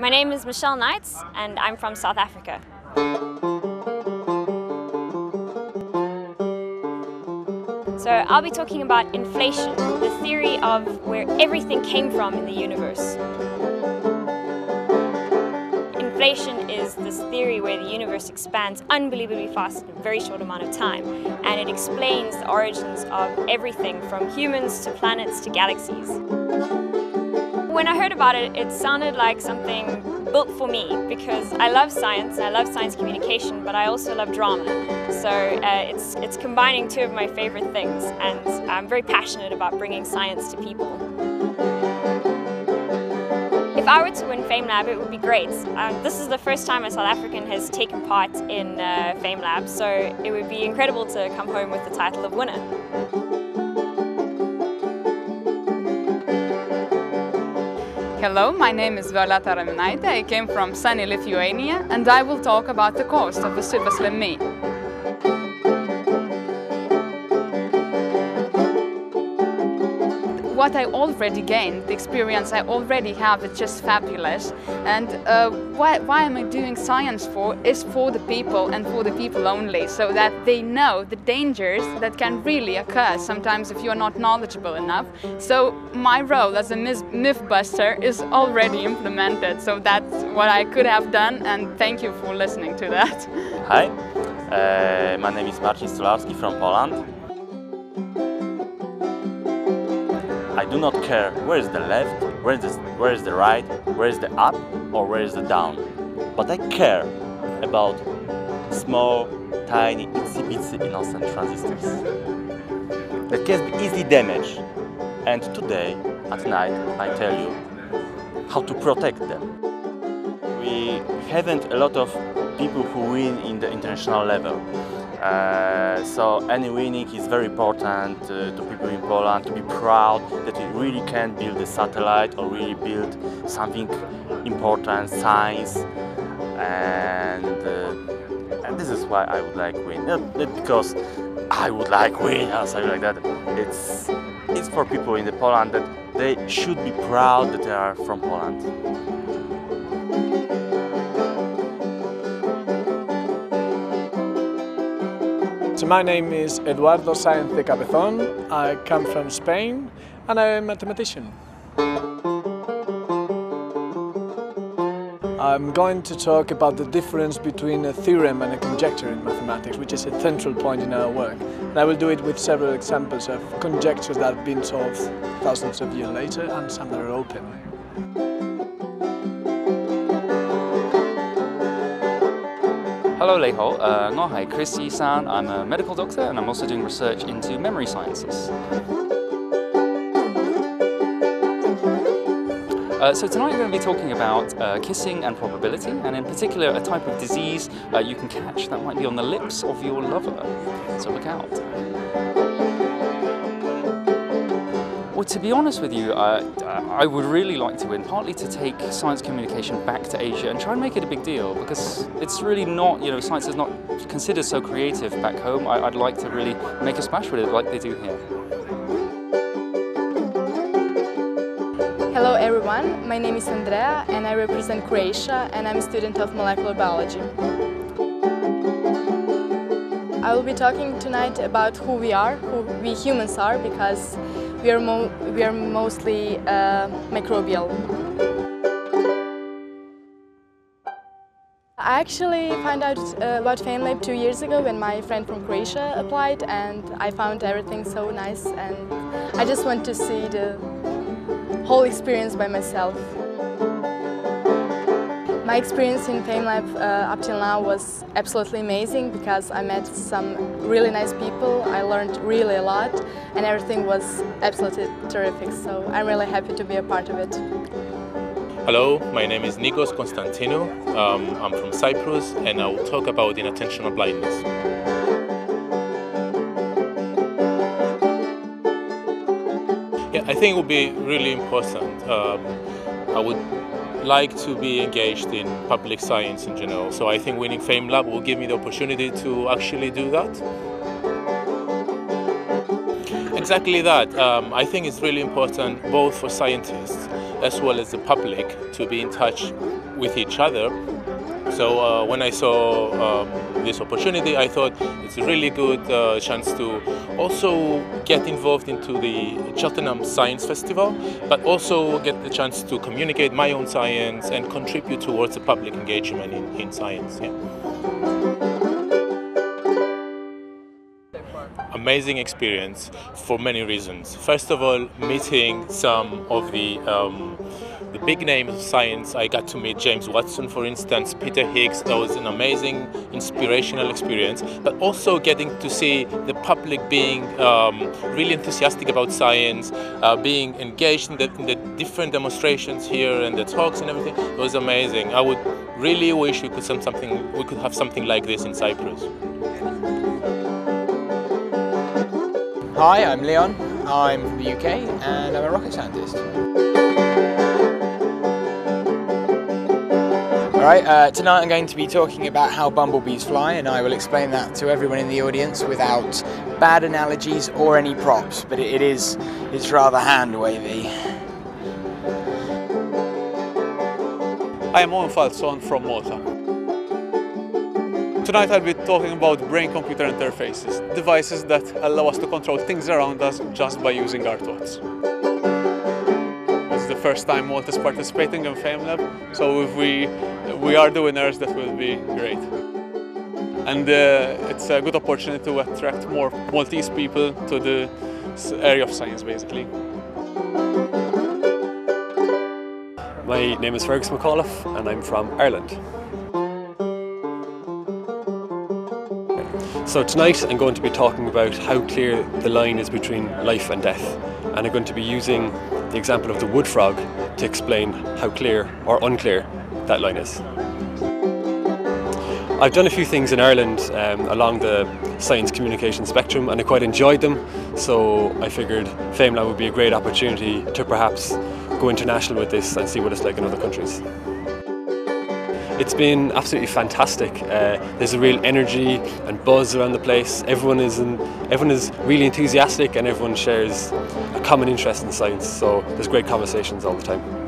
My name is Michelle Knights and I'm from South Africa. So I'll be talking about inflation, the theory of where everything came from in the universe. Inflation is this theory where the universe expands unbelievably fast in a very short amount of time, and it explains the origins of everything from humans to planets to galaxies. When I heard about it, it sounded like something built for me because I love science, I love science communication, but I also love drama. So uh, it's, it's combining two of my favorite things, and I'm very passionate about bringing science to people. If I were to win FameLab, it would be great. Um, this is the first time a South African has taken part in uh, FameLab, so it would be incredible to come home with the title of winner. Hello, my name is Violeta Raminaite. I came from sunny Lithuania and I will talk about the cost of super slim what I already gained, the experience I already have is just fabulous. And uh, why, why am I doing science for is for the people and for the people only, so that they know the dangers that can really occur sometimes if you're not knowledgeable enough. So my role as a myth buster is already implemented, so that's what I could have done and thank you for listening to that. Hi, uh, my name is Marcin Stolarski from Poland. Do not care where is the left, where is the, where is the right, where is the up or where is the down. But I care about small, tiny, itsy bitsy innocent transistors that can be easily damaged. And today, at night, I tell you how to protect them. We haven't a lot of people who win in the international level. Uh, so any winning is very important uh, to people in Poland to be proud that we really can build a satellite or really build something important, science, and, uh, and this is why I would like win. Not, not because I would like win or something like that. It's it's for people in the Poland that they should be proud that they are from Poland. So my name is Eduardo Sáenz de Cabezón. I come from Spain and I'm a mathematician. I'm going to talk about the difference between a theorem and a conjecture in mathematics, which is a central point in our work. And I will do it with several examples of conjectures that have been solved thousands of years later and some that are open. Hello Leiho, uh, Ngohai Chris San. I'm a medical doctor and I'm also doing research into memory sciences. Uh, so tonight we're going to be talking about uh, kissing and probability, and in particular a type of disease uh, you can catch that might be on the lips of your lover. So look out. Well, to be honest with you, uh, I would really like to win, partly to take science communication back to Asia and try and make it a big deal, because it's really not, you know, science is not considered so creative back home. I, would like to really make a splash with it like they do here. Hello everyone, my name is Andrea and I represent Croatia and I'm a student of molecular biology. I will be talking tonight about who we are, who we humans are, because we are, mo we are mostly uh, microbial. I actually found out uh, about FameLab two years ago when my friend from Croatia applied and I found everything so nice and I just want to see the whole experience by myself. My experience in FameLab uh, up till now was absolutely amazing because I met some really nice people, I learned really a lot and everything was absolutely terrific so I'm really happy to be a part of it. Hello, my name is Nikos Konstantinou, um, I'm from Cyprus and I will talk about inattentional blindness. Yeah, I think it would be really important. Um, I would like to be engaged in public science in general. So I think winning FameLab will give me the opportunity to actually do that. Exactly that. Um, I think it's really important both for scientists as well as the public to be in touch with each other. So uh, when I saw um, this opportunity, I thought it's a really good uh, chance to also get involved into the Cheltenham Science Festival, but also get the chance to communicate my own science and contribute towards the public engagement in, in science. Yeah. amazing experience for many reasons. First of all, meeting some of the um, the big names of science. I got to meet James Watson, for instance, Peter Higgs. That was an amazing, inspirational experience. But also getting to see the public being um, really enthusiastic about science, uh, being engaged in the, in the different demonstrations here and the talks and everything. It was amazing. I would really wish we could something we could have something like this in Cyprus. Hi, I'm Leon. I'm from the UK and I'm a rocket scientist. Alright, uh, tonight I'm going to be talking about how bumblebees fly and I will explain that to everyone in the audience without bad analogies or any props, but it, it is it's rather hand wavy. I am Owen Falzon from Malta. Tonight I'll be talking about brain-computer interfaces, devices that allow us to control things around us just by using our thoughts. The first time Malta is participating in FameLab, so if we, we are the winners, that will be great. And uh, it's a good opportunity to attract more Maltese people to the area of science, basically. My name is Fergus McAuliffe and I'm from Ireland. So tonight I'm going to be talking about how clear the line is between life and death and I'm going to be using the example of the wood frog to explain how clear or unclear that line is. I've done a few things in Ireland um, along the science communication spectrum and I quite enjoyed them so I figured FameLab would be a great opportunity to perhaps go international with this and see what it's like in other countries. It's been absolutely fantastic. Uh, there's a real energy and buzz around the place. Everyone is in, everyone is really enthusiastic and everyone shares a common interest in science. So there's great conversations all the time.